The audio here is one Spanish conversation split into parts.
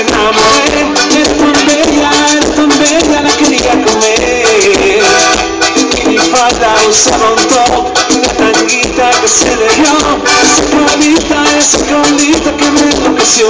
enamoré. Es tan bella, es tan bella, la quería comer. Mi falda, un sabontón, una tanguita que se le dio. Esa colita, esa colita que me enloqueció.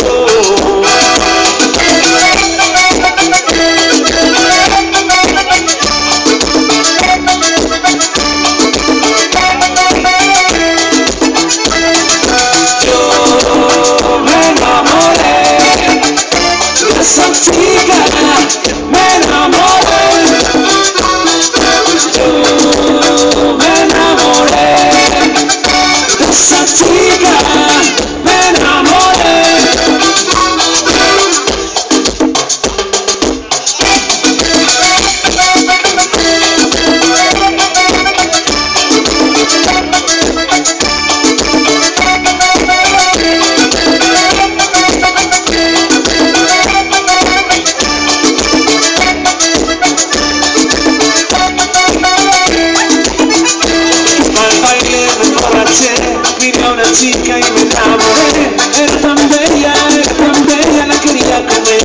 Chica y me enamoré. Era tan bella, era tan bella, la quería comer.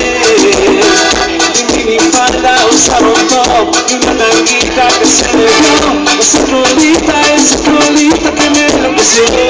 Y mini falda usaba un top y una tanguita que se le dio. Esa colita, esa colita que me enloqueció.